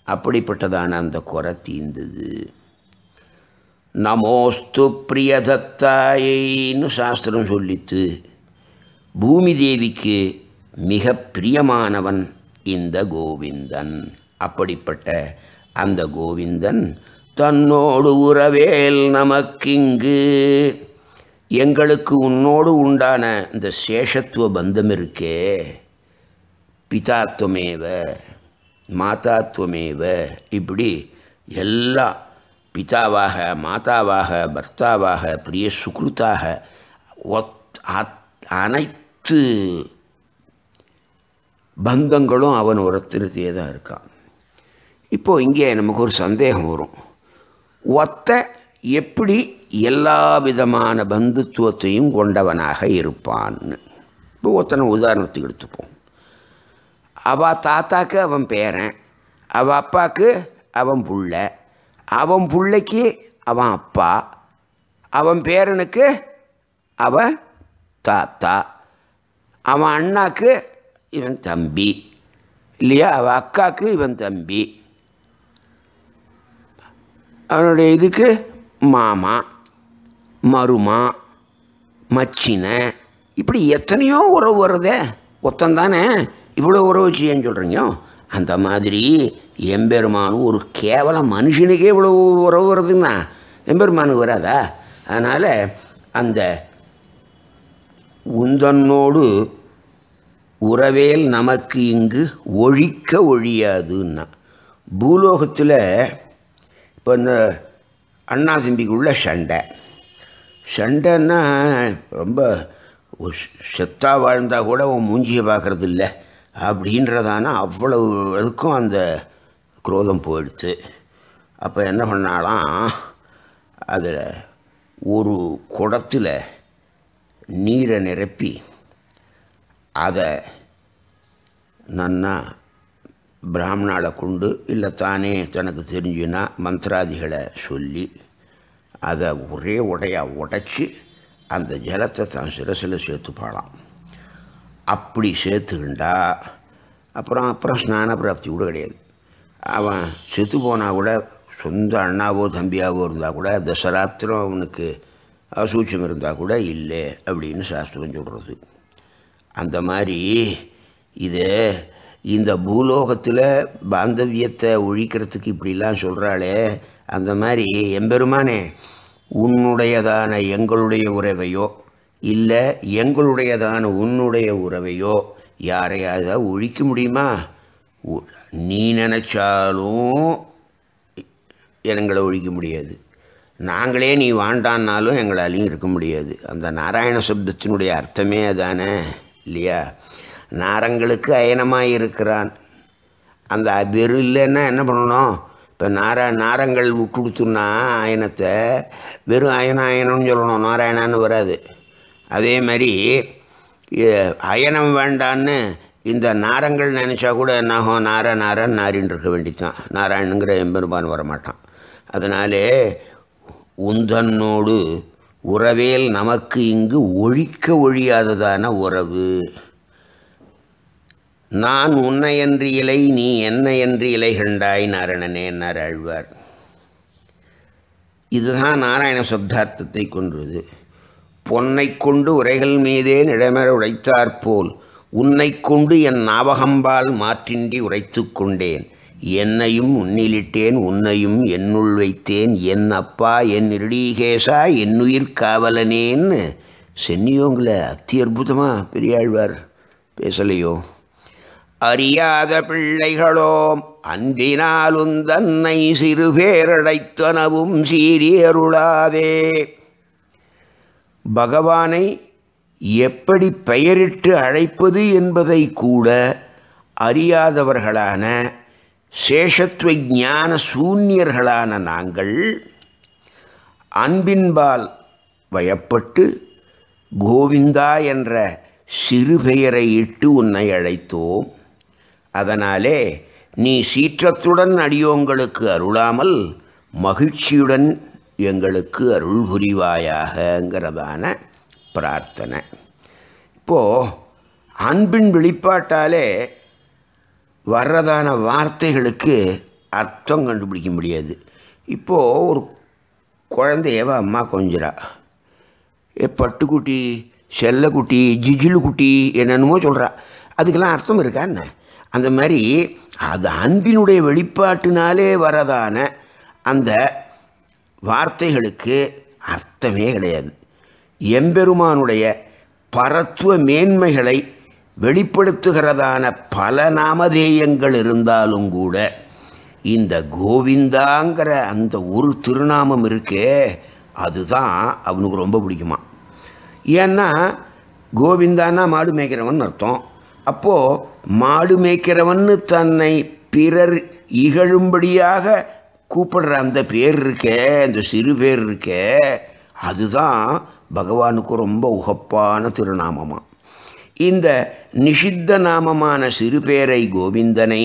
அப்படிப்பட்டதான அந்த குறை தீர்ந்தது நமோஸ்து பிரியதத்தாயின்னு சாஸ்திரம் சொல்லித்து பூமி தேவிக்கு மிக பிரியமானவன் இந்த கோவிந்தன். அப்படிப்பட்ட அந்த கோவிந்தன் தன்னோடு உறவேல் நமக்கிங்கு. எங்களுக்கு உன்னோடு உண்டான இந்த சேஷத்துவ பந்தம் இருக்கே. பிதாத்துவமேவ மாதாத்துவமேவ இப்படி எல்லா பிதாவாக மாதாவாக பர்த்தாவாக பிரிய சுக்ருத்தாக ஒத் அத்- அனைத்து பந்தங்களும் அவன் ஒருத்தருத்தே தான் இருக்கான். இப்போது இங்கே நமக்கு ஒரு சந்தேகம் வரும். ஒத்த எப்படி எல்லா விதமான பந்துத்துவத்தையும் கொண்டவனாக இருப்பான்னு. இப்போ ஒத்தனை உதாரணத்துக்கு எடுத்துப்போம். அவள் தாத்தாக்கு அவன் பேரன் அவள் அப்பாவுக்கு அவன் புள்ள அவன் பிள்ளைக்கு அவன் அப்பா அவன் பேரனுக்கு அவன் தாத்தா அவன் அண்ணாக்கு இவன் தம்பி இல்லையா? அவன் அக்காவுக்கு இவன் தம்பி அவனுடைய இதுக்கு மாமா மருமா மச்சின இப்படி எத்தனையோ உறவு வருதே. ஒத்தந்தானே இவ்வளோ உறவு செய்யன்னு சொல்கிறீங்க அந்த மாதிரி எம்பெருமானும் ஒரு கேவலம் மனுஷனுக்கே இவ்வளோ உறவு வருதுன்னா எம்பெருமானுக்கு வராதா? அதனால் அந்த உந்தன்னோடு உறவேல் நமக்கு இங்கு ஒழிக்க ஒழியாதுன்னா பூலோகத்தில் இப்போ இந்த அண்ணா சிந்திக்குள்ள சண்டை. சண்டைன்னா ரொம்ப செத்தாக வாழ்ந்தால் கூட உன் மூஞ்சியை பார்க்குறது இல்லை அப்படின்றதான அவ்வளவு அதுக்கும் அந்த குரோதம் போயிடுச்சு. அப்போ என்ன பண்ணாலாம் அதில் ஒரு குடத்தில் நீரை நிரப்பி அதை நன்னா பிராமணாவை கொண்டு இல்லை தானே தனக்கு தெரிஞ்சுன்னா மந்திராதிகளை சொல்லி அதை ஒரே உடையாக உடைச்சி அந்த ஜலத்தை தான் சிரசில் சேர்த்துப்பாளாம். அப்படி சேர்த்துக்கிண்டா அப்புறம் அப்புறம் ஸ்நான பிராப்தி கூட கிடையாது. அவன் செத்து போனால் கூட சொந்த அண்ணாவோ தம்பியாவோ இருந்தால் கூட தசராத்திரம் அவனுக்கு அசூச்சம் இருந்தால் கூட இல்லை அப்படின்னு சாஸ்திரம் சொல்கிறது அந்த மாதிரி இது இந்த பூலோகத்தில் பாந்தவியத்தை ஒழிக்கிறதுக்கு இப்படிலாம் சொல்கிறாளே அந்த மாதிரி எம்பெருமானே உன்னுடையதான எங்களுடைய உறவையோ இல்லை எங்களுடையதான உன்னுடைய உறவையோ யாரையாவது ஒழிக்க முடியுமா? உ- நீ நினச்சாலும் எங்களை ஒழிக்க முடியாது. நாங்களே நீ வாண்டான்னாலும் எங்களாலையும் இருக்க முடியாது. அந்த நாராயண சப்தத்தினுடைய அர்த்தமே அதானே? இல்லையா? நாரங்களுக்கு அயனமாக இருக்கிறான். அந்த வெறும் இல்லைன்னா என்ன பண்ணணும்? இப்போ நாரா நாரங்கள் விட்டு கொடுத்தோம்னா அயனத்தை வெறும் அயன அயனம்னு சொல்லணும். நாராயணான்னு வராது. அதே மாதிரி அயனம் வேண்டான்னு இந்த நாரங்கள் நினச்சா கூட என்னாகும் நார நாரன் நாரின்னு இருக்க வேண்டித்தான் நாராயணுங்கிற எம்பெருமான் வரமாட்டான். அதனாலே உந்தன்னோடு உறவேல் நமக்கு இங்கு ஒழிக்க ஒழியாததான உறவு. நான் உன்னையன்று இலை நீ என்னையன்று இலை கண்டாய் நாரணனே என்னார் ஆழ்வார். இதுதான் நாராயண சப்தார்த்தத்தை கொன்றது. பொன்னை கொண்டு உரைகள் மீதே நிழமர உழைத்தாற்போல் உன்னை கொண்டு என் ஞாபகம்பால் மாற்றின்றி உரைத்து கொண்டேன். என்னையும் உன்னிலிட்டேன் உன்னையும் என்னுள் வைத்தேன். என் அப்பா என் இருடீகேசா என்னுயிர் காவலனேன்னு சென்னியோங்கள அத்தி அற்புதமாக பெரியாழ்வார் பேசலையோ? அறியாத பிள்ளைகளோம் அன்பினாலும் தன்னை சிறுபேரடைத்தனவும் சீரியருளாதே பகவானை எப்படி பெயரிட்டு அழைப்பது என்பதை கூட அறியாதவர்களான சேஷத்துவ ஞான சூன்யர்களான நாங்கள் அன்பின்பால் வயப்பட்டு கோவிந்தா என்ற சிறு பெயரை இட்டு உன்னை அழைத்தோம். அதனாலே நீ சீற்றத்துடன் அடியோங்களுக்கு அருளாமல் மகிழ்ச்சியுடன் எங்களுக்கு அருள் புரிவாயாகங்கிறதான பிரார்த்தனை. இப்போது அன்பின் வெளிப்பாட்டாலே வர்றதான வார்த்தைகளுக்கு அர்த்தம் கண்டுபிடிக்க முடியாது. இப்போது ஒரு குழந்தையவ அம்மா கொஞ்சிறா. ஏ பட்டுக்குட்டி செல்லக்குட்டி ஜிஜிலு குட்டி என்னென்னமோ சொல்கிறா அதுக்கெல்லாம் அர்த்தம் இருக்கா என்ன? அந்த மாதிரி அது அன்பினுடைய வெளிப்பாட்டினாலே வரதான அந்த வார்த்தைகளுக்கு அர்த்தமே கிடையாது. எம்பெருமானுடைய பரத்துவ மேன்மைகளை வெளிப்படுத்துகிறதான பல நாமதேயங்கள் இருந்தாலும் கூட இந்த கோவிந்தாங்கிற அந்த ஒரு திருநாமம் இருக்கே அதுதான் அவனுக்கு ரொம்ப பிடிக்குமா. ஏன்னா கோவிந்தான்னா மாடு மேய்க்கிறவன் அர்த்தம். அப்போது மாடு மேய்க்கிறவன்னு தன்னை பிறர் இகழும்படியாக கூப்பிடுற அந்த பேர் இருக்கே அந்த சிறு பேர் இருக்கே அதுதான் பகவானுக்கு ரொம்ப உகப்பான திருநாமமாக இந்த நிஷித்த நாமமான சிறுபேரை கோவிந்தனை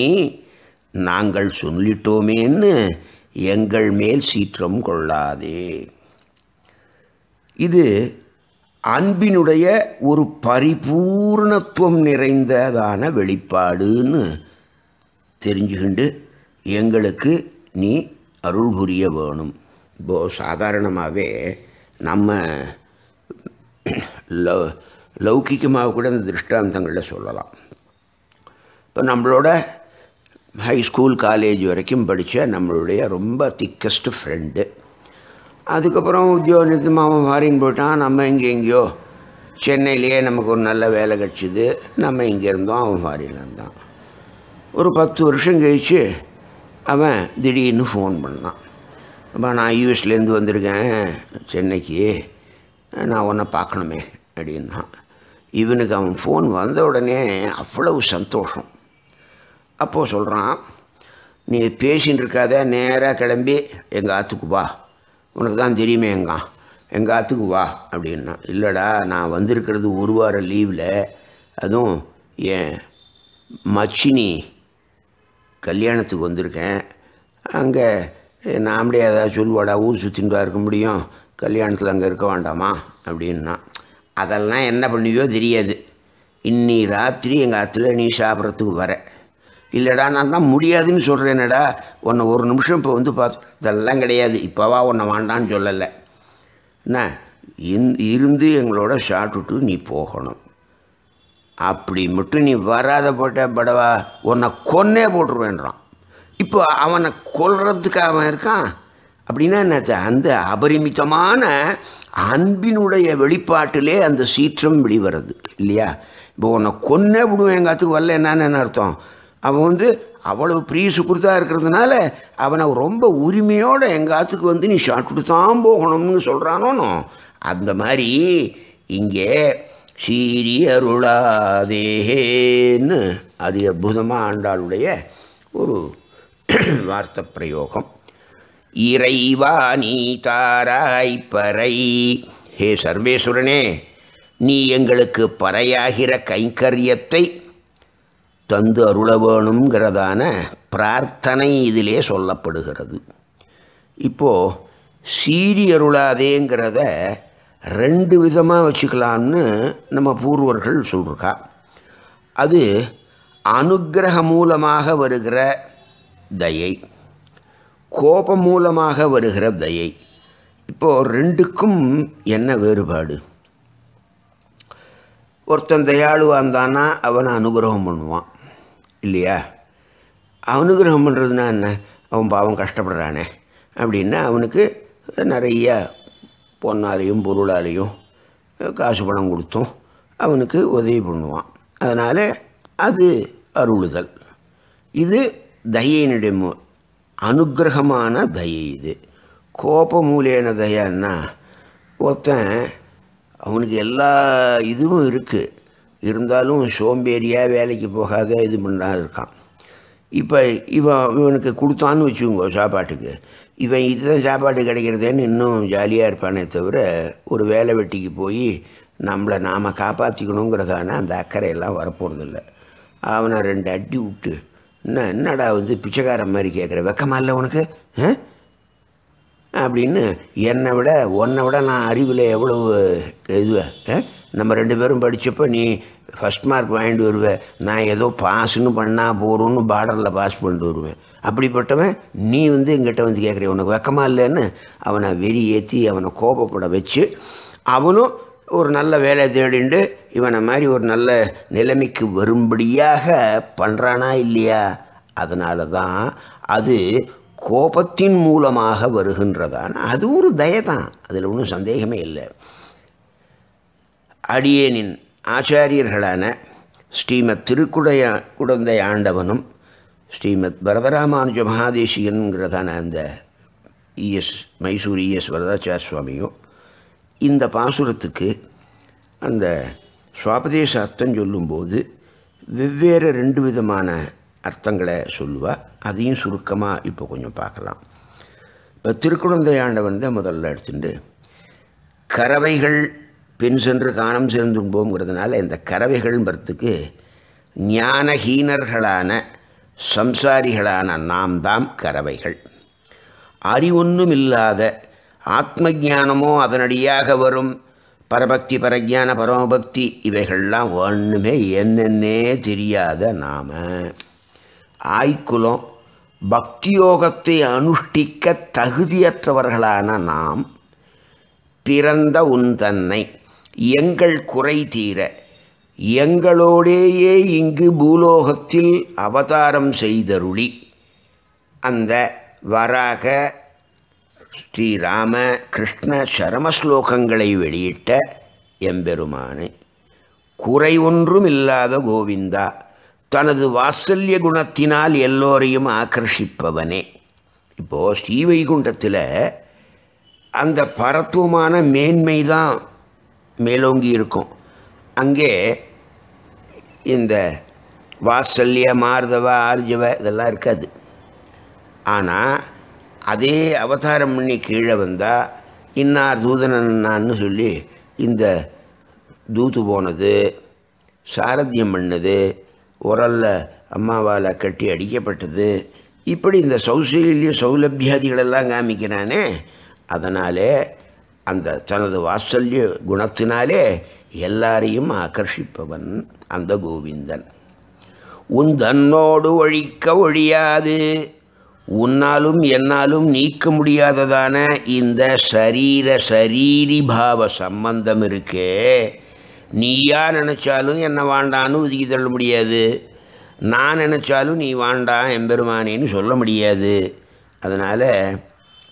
நாங்கள் சொல்லிட்டோமேன்னு எங்கள் மேல் சீற்றம் கொள்ளாதே. இது அன்பினுடைய ஒரு பரிபூர்ணத்துவம் நிறைந்ததான வெளிப்பாடுன்னு தெரிஞ்சுக்கிண்டு எங்களுக்கு நீ அருள் புரிய வேணும். இப்போது சாதாரணமாகவே நம்ம லவ் லௌகிகமாக கூட இந்த திருஷ்டாந்தங்களில் சொல்லலாம். இப்போ நம்மளோட ஹை ஸ்கூல் காலேஜ் வரைக்கும் படித்த நம்மளுடைய ரொம்ப திக்கஸ்ட் ஃப்ரெண்டு அதுக்கப்புறம் உத்தியோகத்துக்கு அவன் ஃபாரின் போயிட்டான். நம்ம இங்கே எங்கேயோ சென்னையிலேயே நமக்கு ஒரு நல்ல வேலை கிடச்சிது. நம்ம இங்கே இருந்தோம் அவன் ஃபாரின் இருந்தான் ஒரு பத்து வருஷம் கழித்து அவன் திடீர்னு ஃபோன் பண்ணான். அப்போ நான் யூஎஸ்லேருந்து வந்திருக்கேன் சென்னைக்கு. நான் உன்னை பார்க்கணுமே அப்படின்னா இவனுக்கு அவன் ஃபோன் வந்த உடனே அவ்வளவு சந்தோஷம். அப்போது சொல்கிறான் நீ பேசின்னு இருக்காத நேராக கிளம்பி எங்கள் ஆற்றுக்கு வா. உனக்கு தான் தெரியுமே எங்கா எங்கள் ஆற்றுக்கு வா அப்படின்னா இல்லைடா நான் வந்திருக்கிறது ஒரு வாரம் லீவில் அதுவும் என் மச்சினி கல்யாணத்துக்கு வந்திருக்கேன். அங்கே நாமளே ஏதாவது சொல்லுவாடா ஊர் சுற்றின்னு இருக்க முடியும். கல்யாணத்தில் அங்கே இருக்க வேண்டாமா? அப்படின்னா அதெல்லாம் என்ன பண்ணியோ தெரியாது. இன்னி ராத்திரி எங்கள் அத்தில் நீ சாப்பிட்றதுக்கு வர. இல்லைடா நான் தான் முடியாதுன்னு சொல்கிறேனடா உன்னை ஒரு நிமிஷம் இப்போ வந்து பார்த்து இதெல்லாம் கிடையாது. இப்போவா உன்னை வேண்டான்னு சொல்லலை. என்ன இந் இருந்து எங்களோட சாப்பிட்டுட்டு நீ போகணும். அப்படி மட்டும் நீ வராத போட்ட படவா உன்னை கொன்னே போட்டுருவேன்றான். இப்போ அவனை கொல்றதுக்கு அவன் இருக்கான். அப்படின்னா என்னாச்சு? அந்த அபரிமிதமான அன்பினுடைய வெளிப்பாட்டிலே அந்த சீற்றம் வெளிவருது இல்லையா? இப்போ உன்னை கொன்னே விடுவேன் எங்காத்துக்கு வரல என்னன்னு அர்த்தம்? அவன் வந்து அவ்வளவு பிரீசு கொடுத்தா இருக்கிறதுனால அவனை ரொம்ப உரிமையோடு எங்காத்துக்கு வந்து நீ ஷாட் கொடுத்தான் போகணும்னு சொல்கிறானோனோ அந்த மாதிரி இங்கே சீரியருளாதேன்னு அது அற்புதமாக ஆண்டாளுடைய ஒரு வார்த்தை பிரயோகம் இறைவா நீ தாராய் பறை ஹே சர்வேஸ்வரனே நீ எங்களுக்கு பறையாகிற கைங்கரியத்தை தந்து அருள வேணுங்கிறதான பிரார்த்தனை இதிலே சொல்லப்படுகிறது. இப்போது சீரியருளாதேங்கிறத ரெண்டு விதமாக வச்சுக்கலாம்னு நம்ம பூர்வர்கள் சொல்லிருக்கா அது அனுகிரக மூலமாக வருகிற தயை கோபம் மூலமாக வருகிற தயை. இப்போது ரெண்டுக்கும் என்ன வேறுபாடு? ஒருத்தன் தயாளுவாக இருந்தானா அவனை அனுகிரகம் பண்ணுவான் இல்லையா? அனுகிரகம் பண்ணுறதுனா என்ன? அவன் பாவம் கஷ்டப்படுறானே அப்படின்னா அவனுக்கு நிறையா பொன்னாலையும் பொருளாலையும் காசு பணம் கொடுத்தும். அவனுக்கு உதவி பண்ணுவான். அதனால் அது அருளுதல். இது தயையினுடைய மு- அனுக்கிரகமான தயை இது. கோப மூலியான தயான்னா ஒருத்தன் அவனுக்கு எல்லா இதுவும் இருக்குது இருந்தாலும் சோம்பேறியாக வேலைக்கு போகாத இது பண்ணா இருக்கான். இப்போ இவன் இவனுக்கு கொடுத்தான்னு வச்சுக்கோங்க சாப்பாட்டுக்கு. இவன் இதுதான் சாப்பாடு கிடைக்கிறதேன்னு இன்னும் ஜாலியாக இருப்பானே தவிர ஒரு வேலை வெட்டிக்கு போய் நம்மளை நாம் காப்பாற்றிக்கணுங்கிறதான அந்த அக்கறையெல்லாம் வரப்போகிறதில்ல அவனை ரெண்டு அடி விட்டு என்ன என்னடா வந்து பிச்சைக்காரன் மாதிரி கேட்குற வெக்கமா இல்லை உனக்கு? அப்படின்னு என்னை விட உன்னை விட நான் அறிவில் எவ்வளவு இதுவேன் நம்ம ரெண்டு பேரும் படித்தப்போ நீ ஃபஸ்ட் மார்க் வாங்கிட்டு வருவேன் நான் ஏதோ பாஸ்ன்னு பண்ணால் போகிறோன்னு பார்டரில் பாஸ் பண்ணிட்டு வருவேன் அப்படிப்பட்டவன் நீ வந்து எங்கிட்ட வந்து கேட்குறிய உனக்கு வெக்கமாக இல்லைன்னு? அவனை வெறி ஏற்றி அவனை கோபப்பட வச்சு அவனும் ஒரு நல்ல வேலை தேடிண்டு இவனை மாதிரி ஒரு நல்ல நிலைமைக்கு வரும்படியாக பண்ணுறானா இல்லையா? அதனால தான் அது கோபத்தின் மூலமாக வருகின்றதான் அது ஒரு தயதான் அதில் ஒன்றும் சந்தேகமே இல்லை. அடியேனின் ஆச்சாரியர்களான ஸ்ரீமத் திருக்குடைய குடந்தை ஆண்டவனும் ஸ்ரீமத் வரதராமானுஜ மகாதேசிகன்கிறதான அந்த இஎஸ் மைசூர் இஎஸ் வரதாச்சார சுவாமியும் இந்த பாசுரத்துக்கு அந்த சுவாபதேச அர்த்தம் சொல்லும்போது வெவ்வேறு ரெண்டு விதமான அர்த்தங்களை சொல்லுவாள் அதையும் சுருக்கமாக இப்போ கொஞ்சம் பார்க்கலாம். இப்போ திருக்குழந்தை ஆண்டவன் தான் முதல்ல எடுத்துட்டு கறவைகள் பின் சென்று காணம் சேர்ந்தும்போங்கிறதுனால இந்த கறவைகள்ங்கிறதுக்கு ஞானஹீனர்களான சம்சாரிகளான நாம் தாம் கறவைகள். அறிவொன்றுமில்லாத ஆத்ம ஞானமோ அதனடியாக வரும் பரபக்தி பரஜான பரமபக்தி இவைகள்லாம் ஒன்றுமே என்னென்னே தெரியாத நாம. ஆய்க்குலம் பக்தியோகத்தை அனுஷ்டிக்க தகுதியற்றவர்களான நாம் பிறந்த உன் தன்னை எங்கள் குறை தீர எங்களோடேயே இங்கு பூலோகத்தில் அவதாரம் செய்தருளி. அந்த வராக ஸ்ரீராம கிருஷ்ண சரமஸ்லோகங்களை வெளியிட்ட எம்பெருமானை குறை ஒன்றும் இல்லாத கோவிந்தா தனது வாத்சல்ய குணத்தினால் எல்லோரையும் ஆக்கர்ஷிப்பவனே இப்போது ஸ்ரீவைகுண்டத்தில் அந்த பரத்துவமான மேன்மை தான் மேலோங்கி இருக்கும் அங்கே இந்த வாசல்ய மார்தவ ஆர்ஜவ இதெல்லாம் இருக்காது. ஆனால் அதே அவதாரம் பண்ணி கீழே வந்தால் இன்னார் தூதனன்னான்னு சொல்லி இந்த தூத்து போனது சாரத்தியம் பண்ணது உரலில் அம்மாவால் கட்டி அடிக்கப்பட்டது இப்படி இந்த சௌசல்ய சௌலபியாதிகளெல்லாம் காமிக்கிறானே அதனாலே அந்த தனது வாத்சல்ய குணத்தினாலே எல்லாரையும் ஆகர்ஷிப்பவன் அந்த கோவிந்தன். உன் தன்னோடு ஒழிக்க ஒழியாது. உன்னாலும் என்னாலும் நீக்க முடியாததான இந்த சரீர சரீரி பாவ சம்பந்தம் இருக்கே. நீயா நினச்சாலும் என்ன வாண்டான்னு ஒதுக்கி தள்ள முடியாது. நான் நினச்சாலும் நீ வாண்டாம் எம்பெருமானேன்னு சொல்ல முடியாது. அதனால்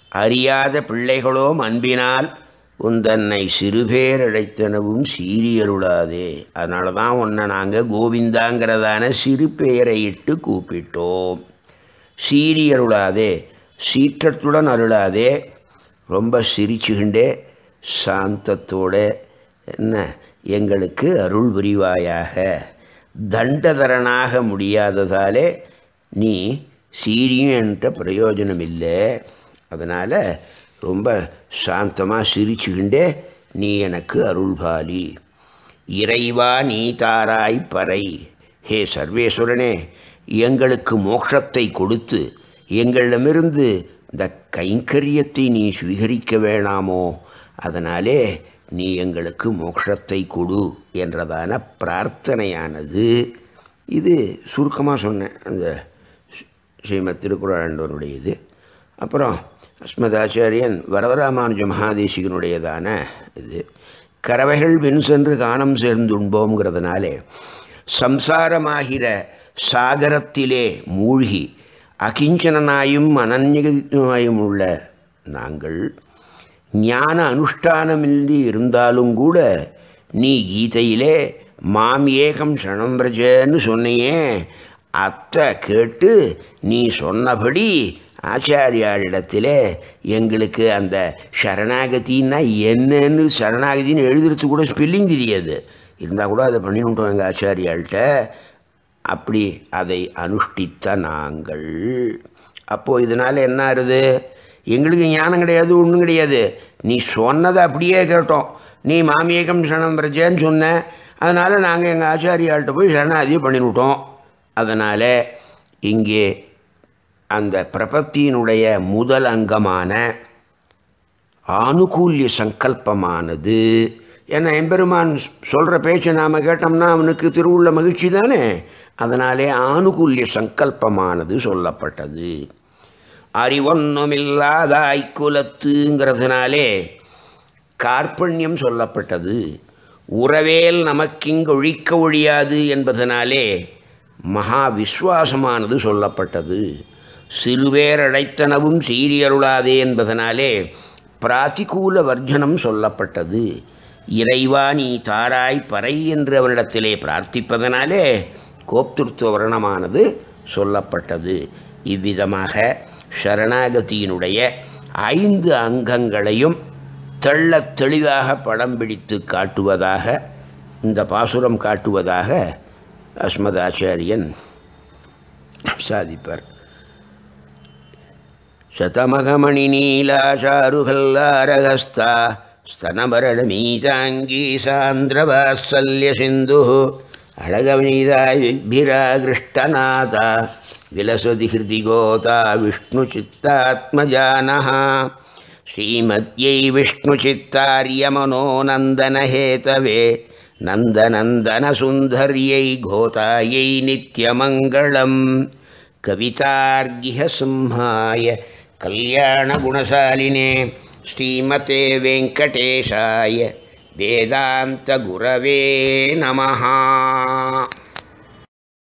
அறியாத பிள்ளைகளோ அன்பினால் உந்தன்னை சிறுபேர் அழைத்தனவும் சீரியருளாதே. அதனால தான் உன்னை நாங்கள் கோவிந்தாங்கிறதான சிறு பெயரை இட்டு கூப்பிட்டோம். சீரியருளாதே சீற்றத்துடன் அருளாதே. ரொம்ப சிரிச்சுகிண்டே சாந்தத்தோட என்ன எங்களுக்கு அருள் புரிவாயாக? தண்டதரனாக முடியாததாலே நீ சீரியும் என்கிட்ட பிரயோஜனம் இல்லை அதனால் ரொம்ப சாந்தமாக சிரிச்சுக்கிண்டே நீ எனக்கு அருள்பாலி. இறைவா நீ தாராய் பறை. ஹே சர்வேஸ்வரனே எங்களுக்கு மோட்சத்தை கொடுத்து எங்களிடமிருந்து இந்த கைங்கரியத்தை நீ சுவீகரிக்க வேணாமோ? அதனாலே நீ எங்களுக்கு மோட்சத்தை கொடு என்றதான பிரார்த்தனையானது. இது சுருக்கமாக சொன்னேன். அந்த ஸ்ரீமத் திருக்குறளுடைய இது அப்புறம் அஸ்மதாச்சாரியன் வரதராமானுஜ மகாதேசிகனுடையதான இது. கறவைகள் வின் சென்று காணம் சேர்ந்துண்போங்கிறதுனாலே சம்சாரமாகிற சாகரத்திலே மூழ்கி அகிஞ்சனாயும் அனன்யமாயும் உள்ள நாங்கள் ஞான அனுஷ்டானமின்றி இருந்தாலும் கூட நீ கீதையிலே மாம் ஏகம் சணம்பிரஜன்னு சொன்னையே அத்தை கேட்டு நீ சொன்னபடி ஆச்சாரியாளிடத்தில் எங்களுக்கு அந்த சரணாகத்தின்னா என்னன்னு சரணாகத்தின்னு எழுதுறது கூட ஸ்பெல்லிங் தெரியாது. இருந்தால் கூட அதை பண்ணிவிட்டோம் எங்கள் ஆச்சாரியாள்கிட்ட அப்படி அதை அனுஷ்டித்த நாங்கள். அப்போது இதனால் என்ன ஆறுது? எங்களுக்கு ஞானம் கிடையாது ஒன்றும் கிடையாது. நீ சொன்னதை அப்படியே கேட்டோம். நீ மாமியகம் சரணம் பிரச்சேன்னு சொன்ன. அதனால் நாங்கள் எங்கள் ஆச்சாரியாள்கிட்ட போய் சரணாதியை பண்ணிவிட்டோம். அதனால் இங்கே அந்த பிரபத்தியினுடைய முதல் அங்கமான ஆணுகூல்ய சங்கல்பமானது. ஏன்னா எம்பெருமான் சொல்கிற பேச்சை நாம் கேட்டோம்னா அவனுக்கு திருவுள்ள மகிழ்ச்சி தானே? அதனாலே ஆணுகூல்ய சங்கல்பமானது சொல்லப்பட்டது. அறிவொன்னுமில்லாத ஐக்குலத்துங்கிறதுனாலே கார்பண்யம் சொல்லப்பட்டது. உறவேல் நமக்கிங்கு ஒழிக்க ஒழியாது என்பதனாலே மகா விஸ்வாசமானது சொல்லப்பட்டது. சிறுவேரடைத்தனவும் சீரியருளாதே என்பதனாலே பிராத்திகூல வர்ஜனம் சொல்லப்பட்டது. இறைவா நீ தாராய் பறை என்று அவனிடத்திலே பிரார்த்திப்பதனாலே கோப்திருத்துவ வர்ணமானது சொல்லப்பட்டது. இவ்விதமாக சரணாகதியினுடைய ஐந்து அங்கங்களையும் தெள்ளத் தெளிவாக படம் பிடித்து காட்டுவதாக இந்த பாசுரம் காட்டுவதாக அஸ்மதாச்சாரியன் சாதிப்பார். शतमघमणिनीलाचारुहल्लारहस्ता स्तनभरणमीताङ्गी सान्द्रवात्सल्यसिन्धुः अळगविनीताय विग्भिरागृष्टनाथा विलसति हृदि गोता विष्णुचित्तात्मजानः श्रीमद्यै विष्णुचित्तार्यमनोनन्दनहेतवे नन्दनन्दनसुन्दर्यै घोतायै नित्यमङ्गलम्। कवितार्गिहसिंहाय कल्याणगुणशालिने श्रीमते वेङ्कटेशाय वेदान्तगुरवे नमः